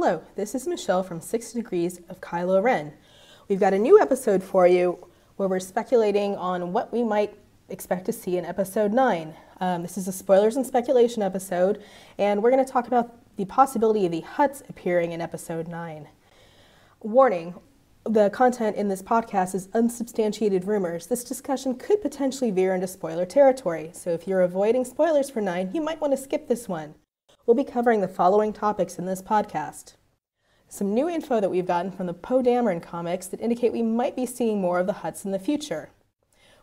Hello, this is Michelle from Six Degrees of Kylo Ren. We've got a new episode for you where we're speculating on what we might expect to see in episode 9. Um, this is a spoilers and speculation episode, and we're going to talk about the possibility of the Hutts appearing in episode 9. Warning the content in this podcast is unsubstantiated rumors. This discussion could potentially veer into spoiler territory, so if you're avoiding spoilers for 9, you might want to skip this one. We'll be covering the following topics in this podcast. Some new info that we've gotten from the Poe Dameron comics that indicate we might be seeing more of the Hutts in the future.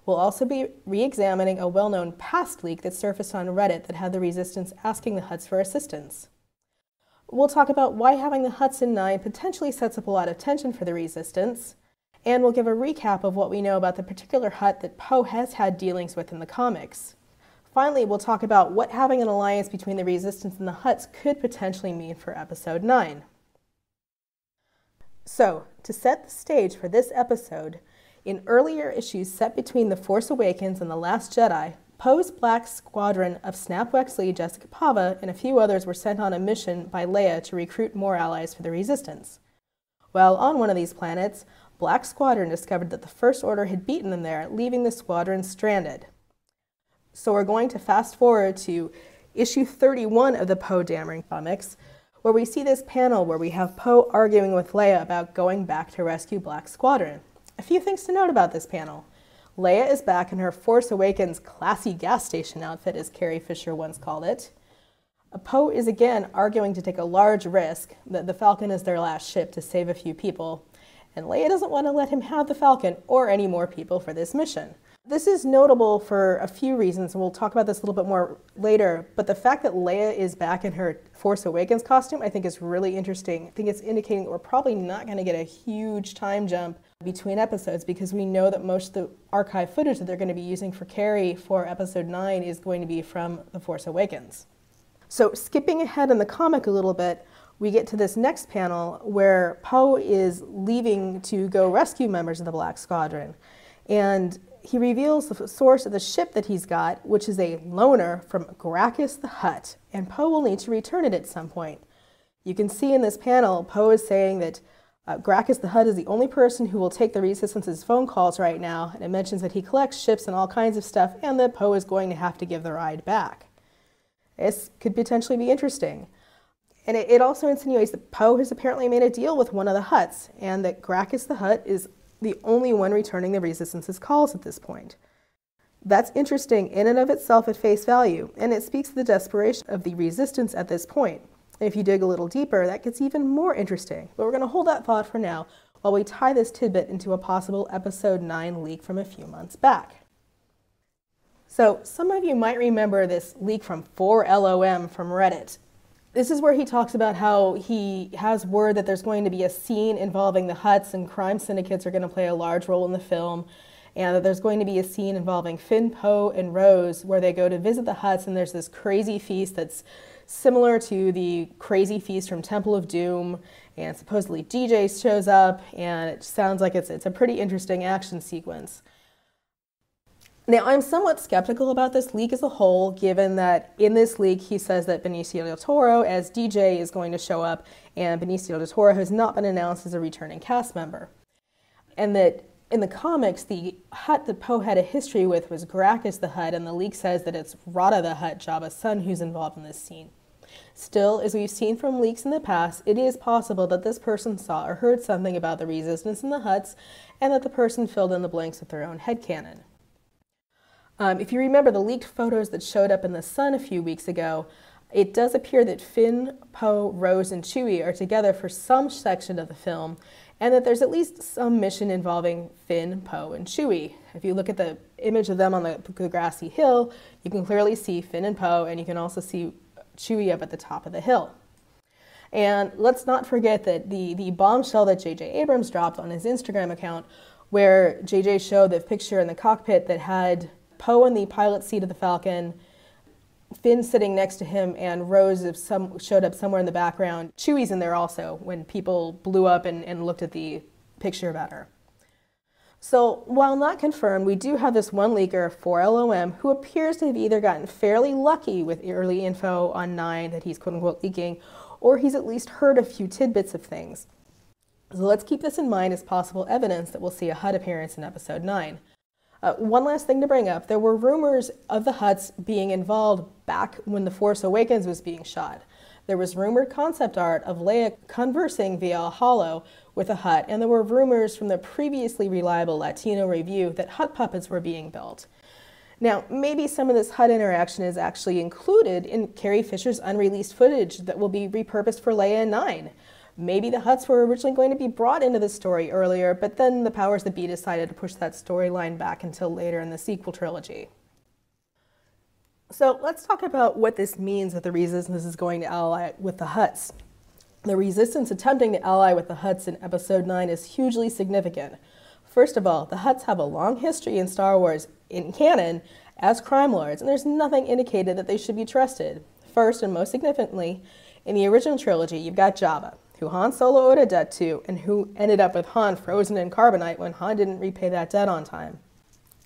We'll also be re examining a well known past leak that surfaced on Reddit that had the Resistance asking the Hutts for assistance. We'll talk about why having the Hutts in 9 potentially sets up a lot of tension for the Resistance, and we'll give a recap of what we know about the particular Hutt that Poe has had dealings with in the comics. Finally, we'll talk about what having an alliance between the Resistance and the Hutts could potentially mean for Episode 9. So, to set the stage for this episode, in earlier issues set between The Force Awakens and The Last Jedi, Poe's Black Squadron of Snap Wexley, Jessica Pava, and a few others were sent on a mission by Leia to recruit more allies for the Resistance. While on one of these planets, Black Squadron discovered that the First Order had beaten them there, leaving the squadron stranded. So we're going to fast forward to issue 31 of the Poe Dameron comics, where we see this panel where we have Poe arguing with Leia about going back to rescue Black Squadron. A few things to note about this panel. Leia is back in her Force Awakens classy gas station outfit, as Carrie Fisher once called it. Uh, Poe is again arguing to take a large risk that the Falcon is their last ship to save a few people, and Leia doesn't want to let him have the Falcon or any more people for this mission. This is notable for a few reasons, and we'll talk about this a little bit more later. But the fact that Leia is back in her Force Awakens costume, I think, is really interesting. I think it's indicating that we're probably not going to get a huge time jump between episodes because we know that most of the archive footage that they're going to be using for Carrie for episode 9 is going to be from The Force Awakens. So, skipping ahead in the comic a little bit, we get to this next panel where Poe is leaving to go rescue members of the Black Squadron. And he reveals the source of the ship that he's got, which is a loaner from Grakkus the Hutt, and Poe will need to return it at some point. You can see in this panel, Poe is saying that uh, Grakkus the Hutt is the only person who will take the Resistance's phone calls right now, and it mentions that he collects ships and all kinds of stuff, and that Poe is going to have to give the ride back. This could potentially be interesting. And it, it also insinuates that Poe has apparently made a deal with one of the Hutts, and that Grakkus the Hutt is the only one returning the Resistance's calls at this point. That's interesting in and of itself at face value, and it speaks to the desperation of the resistance at this point. if you dig a little deeper, that gets even more interesting. But we're going to hold that thought for now while we tie this tidbit into a possible episode 9 leak from a few months back. So, some of you might remember this leak from 4LOM from Reddit this is where he talks about how he has word that there's going to be a scene involving the Hutts and crime syndicates are going to play a large role in the film, and that there's going to be a scene involving Finn, Poe, and Rose where they go to visit the Hutts and there's this crazy feast that's similar to the crazy feast from Temple of Doom, and supposedly DJ shows up, and it sounds like it's, it's a pretty interesting action sequence. Now, I'm somewhat skeptical about this leak as a whole, given that in this leak he says that Benicio del Toro as DJ is going to show up, and Benicio del Toro has not been announced as a returning cast member. And that in the comics, the Hutt that Poe had a history with was Grakkus the Hutt, and the leak says that it's Rotta the Hutt, Jabba's son, who's involved in this scene. Still, as we've seen from leaks in the past, it is possible that this person saw or heard something about the resistance in the Hutts, and that the person filled in the blanks with their own headcanon. Um, if you remember the leaked photos that showed up in The Sun a few weeks ago, it does appear that Finn, Poe, Rose, and Chewie are together for some section of the film, and that there's at least some mission involving Finn, Poe, and Chewie. If you look at the image of them on the, the grassy hill, you can clearly see Finn and Poe, and you can also see Chewie up at the top of the hill. And let's not forget that the, the bombshell that J.J. Abrams dropped on his Instagram account, where J.J. showed the picture in the cockpit that had Poe in the pilot seat of the Falcon, Finn sitting next to him, and Rose some, showed up somewhere in the background. Chewie's in there also when people blew up and, and looked at the picture about her. So, while not confirmed, we do have this one leaker, 4LOM, who appears to have either gotten fairly lucky with early info on 9 that he's quote unquote leaking, or he's at least heard a few tidbits of things. So let's keep this in mind as possible evidence that we'll see a Hutt appearance in episode 9. Uh, one last thing to bring up there were rumors of the Hutts being involved back when The Force Awakens was being shot. There was rumored concept art of Leia conversing via a holo with a Hutt, and there were rumors from the previously reliable Latino review that Hutt puppets were being built. Now, maybe some of this Hutt interaction is actually included in Carrie Fisher's unreleased footage that will be repurposed for Leia in 9. Maybe the Hutts were originally going to be brought into the story earlier, but then the powers that be decided to push that storyline back until later in the sequel trilogy. So let's talk about what this means that the Resistance is going to ally with the Hutts. The Resistance attempting to ally with the Hutts in Episode 9 is hugely significant. First of all, the Hutts have a long history in Star Wars in canon as crime lords, and there's nothing indicated that they should be trusted. First, and most significantly, in the original trilogy, you've got Jabba, who Han Solo owed a debt to, and who ended up with Han frozen in carbonite when Han didn't repay that debt on time.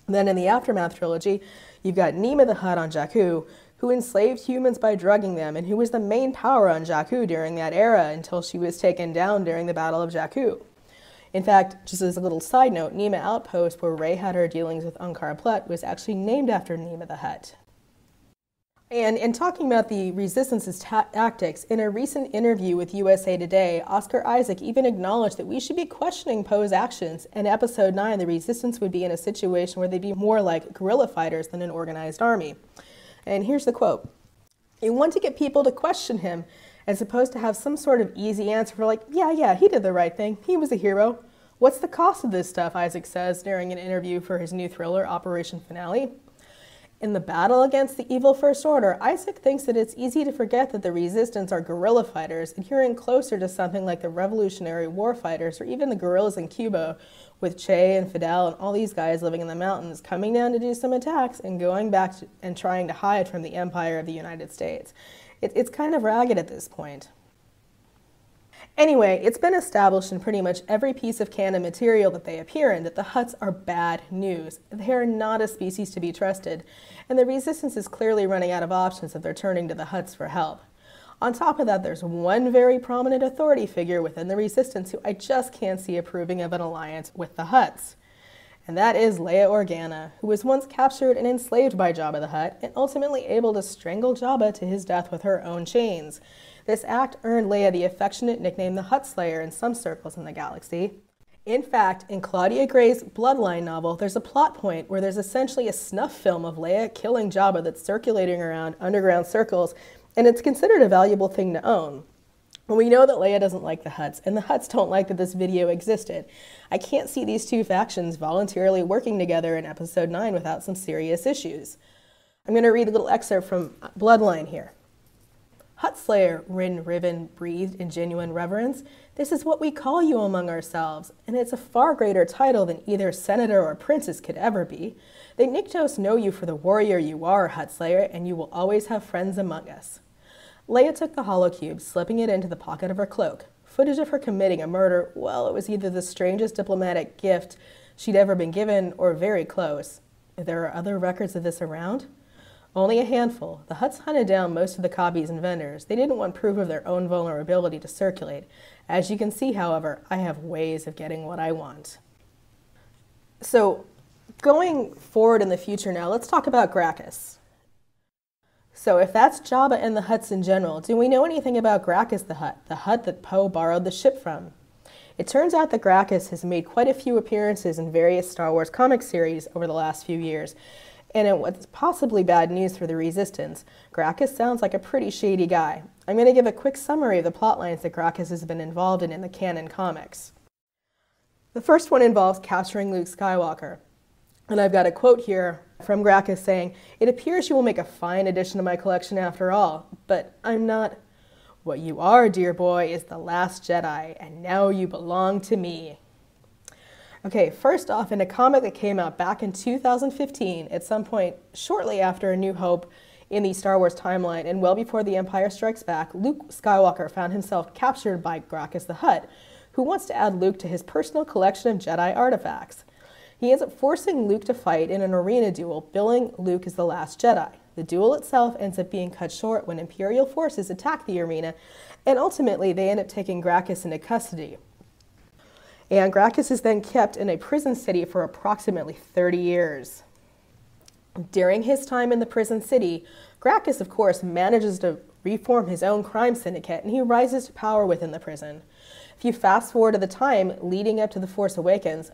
Then in the Aftermath trilogy, you've got Niima the Hutt on Jakku, who enslaved humans by drugging them, and who was the main power on Jakku during that era until she was taken down during the Battle of Jakku. In fact, just as a little side note, Niima Outpost, where Rey had her dealings with Unkar Plutt, was actually named after Niima the Hutt. And in talking about the resistance's ta- tactics, in a recent interview with USA Today, Oscar Isaac even acknowledged that we should be questioning Poe's actions. In episode 9, the resistance would be in a situation where they'd be more like guerrilla fighters than an organized army. And here's the quote You want to get people to question him as opposed to have some sort of easy answer for, like, yeah, yeah, he did the right thing. He was a hero. What's the cost of this stuff? Isaac says during an interview for his new thriller, Operation Finale. In the battle against the evil First Order, Isaac thinks that it's easy to forget that the resistance are guerrilla fighters, adhering closer to something like the Revolutionary War fighters or even the guerrillas in Cuba, with Che and Fidel and all these guys living in the mountains, coming down to do some attacks and going back to, and trying to hide from the Empire of the United States. It, it's kind of ragged at this point. Anyway, it's been established in pretty much every piece of canon material that they appear in that the Hutts are bad news. They are not a species to be trusted, and the Resistance is clearly running out of options if they're turning to the Hutts for help. On top of that, there's one very prominent authority figure within the Resistance who I just can't see approving of an alliance with the Hutts. And that is Leia Organa, who was once captured and enslaved by Jabba the Hutt and ultimately able to strangle Jabba to his death with her own chains. This act earned Leia the affectionate nickname the Hutt Slayer in some circles in the galaxy. In fact, in Claudia Gray's Bloodline novel, there's a plot point where there's essentially a snuff film of Leia killing Jabba that's circulating around underground circles, and it's considered a valuable thing to own. We know that Leia doesn't like the Hutts, and the Hutts don't like that this video existed. I can't see these two factions voluntarily working together in Episode 9 without some serious issues. I'm going to read a little excerpt from Bloodline here. Huttslayer, Rinnrivin breathed in genuine reverence. This is what we call you among ourselves, and it's a far greater title than either senator or princess could ever be. The Niktos know you for the warrior you are, Huttslayer, and you will always have friends among us. Leia took the holocube, slipping it into the pocket of her cloak. Footage of her committing a murder, well, it was either the strangest diplomatic gift she'd ever been given or very close. There are other records of this around? Only a handful. The Hutts hunted down most of the copies and vendors. They didn't want proof of their own vulnerability to circulate. As you can see, however, I have ways of getting what I want. So, going forward in the future now, let's talk about Grakkus. So, if that's Jabba and the Hutts in general, do we know anything about Grakkus the Hutt, the Hutt that Poe borrowed the ship from? It turns out that Grakkus has made quite a few appearances in various Star Wars comic series over the last few years, and it was possibly bad news for the Resistance, Grakkus sounds like a pretty shady guy. I'm going to give a quick summary of the plotlines that Grakkus has been involved in in the canon comics. The first one involves capturing Luke Skywalker. And I've got a quote here from Grakkus saying, It appears you will make a fine addition to my collection after all, but I'm not. What you are, dear boy, is the last Jedi, and now you belong to me. Okay, first off, in a comic that came out back in 2015, at some point shortly after A New Hope in the Star Wars timeline and well before The Empire Strikes Back, Luke Skywalker found himself captured by Grakkus the Hutt, who wants to add Luke to his personal collection of Jedi artifacts. He ends up forcing Luke to fight in an arena duel, billing Luke as the last Jedi. The duel itself ends up being cut short when Imperial forces attack the arena, and ultimately they end up taking Grakkus into custody. And Grakkus is then kept in a prison city for approximately 30 years. During his time in the prison city, Grakkus, of course, manages to reform his own crime syndicate and he rises to power within the prison. If you fast forward to the time leading up to The Force Awakens,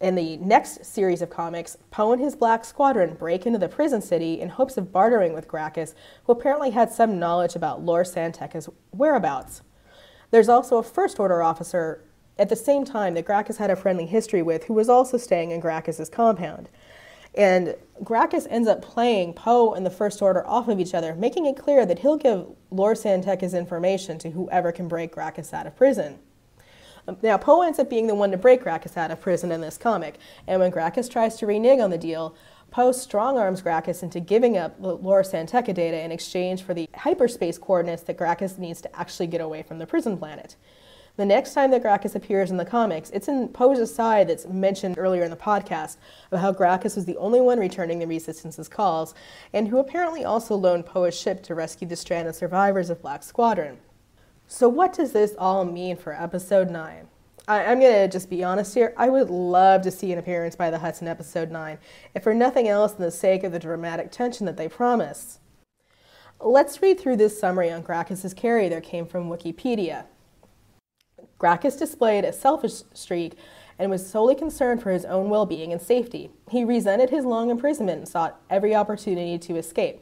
in the next series of comics, Poe and his Black Squadron break into the prison city in hopes of bartering with Grakkus, who apparently had some knowledge about Lor San Tekka's whereabouts. There's also a First Order officer at the same time that Grakkus had a friendly history with, who was also staying in Grakkus's compound. And Grakkus ends up playing Poe and the First Order off of each other, making it clear that he'll give Lor San Tekka's information to whoever can break Grakkus out of prison. Um, now, Poe ends up being the one to break Grakkus out of prison in this comic, and when Grakkus tries to renege on the deal, Poe strong arms Grakkus into giving up the Lor San Tekka data in exchange for the hyperspace coordinates that Grakkus needs to actually get away from the prison planet. The next time that Grakkus appears in the comics, it's in Poe's aside that's mentioned earlier in the podcast of how Grakkus was the only one returning the Resistance's calls, and who apparently also loaned Poe a ship to rescue the stranded survivors of Black Squadron. So, what does this all mean for Episode 9? I, am going to just be honest here. I would love to see an appearance by the Hutts in Episode 9, if for nothing else than the sake of the dramatic tension that they promise. Let's read through this summary on Grakkus's carry that came from Wikipedia. Grakkus displayed a selfish streak and was solely concerned for his own well being and safety. He resented his long imprisonment and sought every opportunity to escape.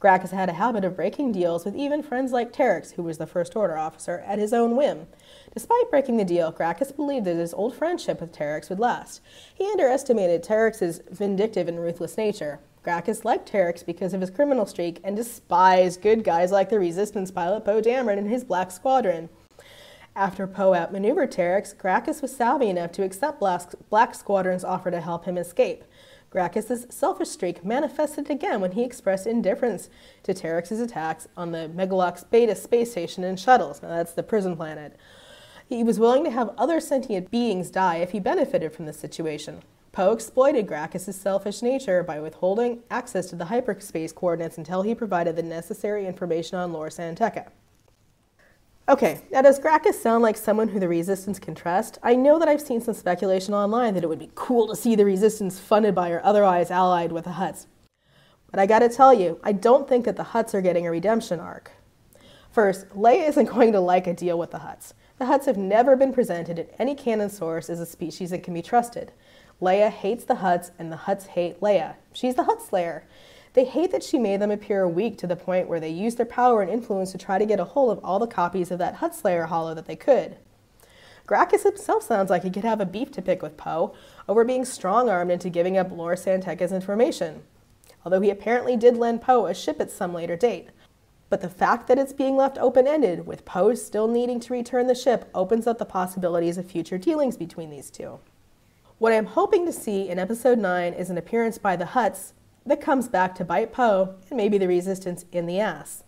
Grakkus had a habit of breaking deals with even friends like Terex, who was the First Order officer, at his own whim. Despite breaking the deal, Grakkus believed that his old friendship with Terex would last. He underestimated Terex's vindictive and ruthless nature. Grakkus liked Terex because of his criminal streak and despised good guys like the Resistance pilot Poe Dameron and his Black Squadron. After Poe outmaneuvered Terex, Grakkus was savvy enough to accept Black Squadron's offer to help him escape. Grakkus's selfish streak manifested again when he expressed indifference to Terex's attacks on the Megalox Beta space station and shuttles. Now that's the prison planet. He was willing to have other sentient beings die if he benefited from the situation. Poe exploited Grakkus's selfish nature by withholding access to the hyperspace coordinates until he provided the necessary information on Lor San Tekka. Okay, now does Grakkus sound like someone who the Resistance can trust? I know that I've seen some speculation online that it would be cool to see the Resistance funded by or otherwise allied with the Hutts. But I gotta tell you, I don't think that the Hutts are getting a redemption arc. First, Leia isn't going to like a deal with the Hutts. The Hutts have never been presented in any canon source as a species that can be trusted. Leia hates the Hutts, and the Hutts hate Leia. She's the Hutt Slayer. They hate that she made them appear weak to the point where they used their power and influence to try to get a hold of all the copies of that Huttslayer hollow that they could. Grakkus himself sounds like he could have a beef to pick with Poe over being strong-armed into giving up Lor San Tekka's information, although he apparently did lend Poe a ship at some later date. But the fact that it's being left open-ended, with Poe still needing to return the ship, opens up the possibilities of future dealings between these two. What I'm hoping to see in Episode 9 is an appearance by the Hutts that comes back to bite Poe and maybe the Resistance in the ass.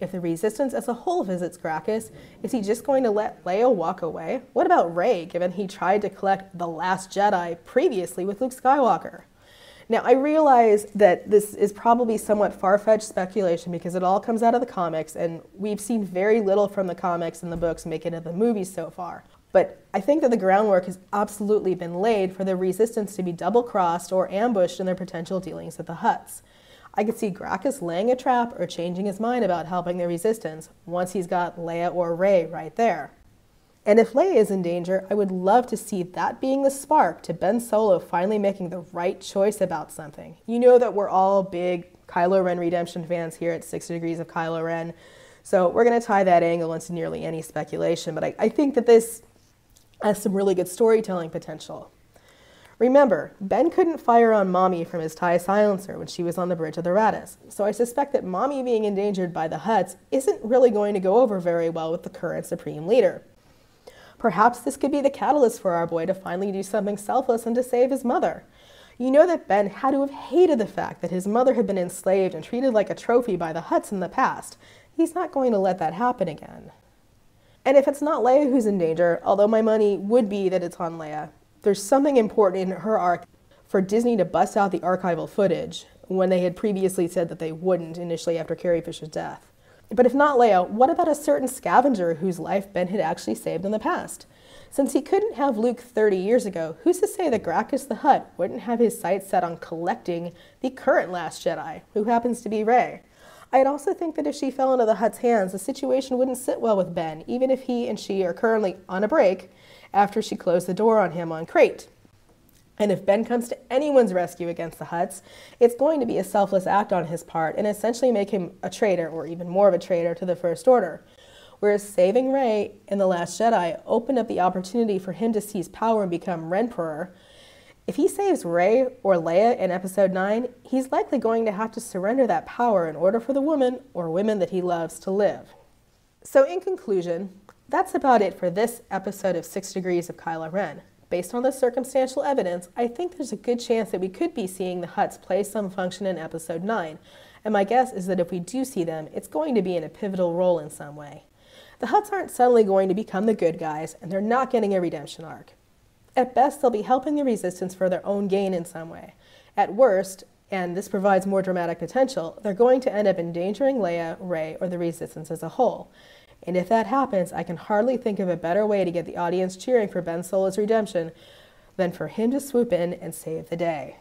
If the Resistance as a whole visits Grakkus, is he just going to let Leia walk away? What about Rey, given he tried to collect The Last Jedi previously with Luke Skywalker? Now, I realize that this is probably somewhat far fetched speculation because it all comes out of the comics, and we've seen very little from the comics and the books make it into the movies so far. But I think that the groundwork has absolutely been laid for the resistance to be double crossed or ambushed in their potential dealings with the Hutts. I could see Grakkus laying a trap or changing his mind about helping the resistance once he's got Leia or Rey right there. And if Leia is in danger, I would love to see that being the spark to Ben Solo finally making the right choice about something. You know that we're all big Kylo Ren redemption fans here at Six Degrees of Kylo Ren, so we're going to tie that angle into nearly any speculation, but I, I think that this has some really good storytelling potential. Remember, Ben couldn't fire on Mommy from his TIE silencer when she was on the bridge of the Raddus, so I suspect that Mommy being endangered by the Hutts isn't really going to go over very well with the current Supreme Leader. Perhaps this could be the catalyst for our boy to finally do something selfless and to save his mother. You know that Ben had to have hated the fact that his mother had been enslaved and treated like a trophy by the Hutts in the past. He's not going to let that happen again. And if it's not Leia who's in danger, although my money would be that it's on Leia, there's something important in her arc for Disney to bust out the archival footage. when they had previously said that they wouldn't initially after Carrie Fisher's death. But if not Leia, what about a certain scavenger whose life Ben had actually saved in the past? Since he couldn't have Luke 30 years ago, who's to say that Grakkus the Hutt wouldn't have his sights set on collecting the current Last Jedi, who happens to be Rey? I'd also think that if she fell into the Hutt's hands, the situation wouldn't sit well with Ben, even if he and she are currently on a break after she closed the door on him on Crait. And if Ben comes to anyone's rescue against the Hutts, it's going to be a selfless act on his part and essentially make him a traitor, or even more of a traitor, to the First Order. Whereas saving Rey in The Last Jedi opened up the opportunity for him to seize power and become Renperor, if he saves Rey or Leia in Episode 9, he's likely going to have to surrender that power in order for the woman or women that he loves to live. So, in conclusion, that's about it for this episode of Six Degrees of Kylo Ren. Based on the circumstantial evidence, I think there's a good chance that we could be seeing the Hutts play some function in Episode 9, and my guess is that if we do see them, it's going to be in a pivotal role in some way. The Hutts aren't suddenly going to become the good guys, and they're not getting a redemption arc. At best, they'll be helping the resistance for their own gain in some way. At worst, and this provides more dramatic potential, they're going to end up endangering Leia, Rey, or the resistance as a whole. And if that happens, I can hardly think of a better way to get the audience cheering for Ben Solo's redemption than for him to swoop in and save the day.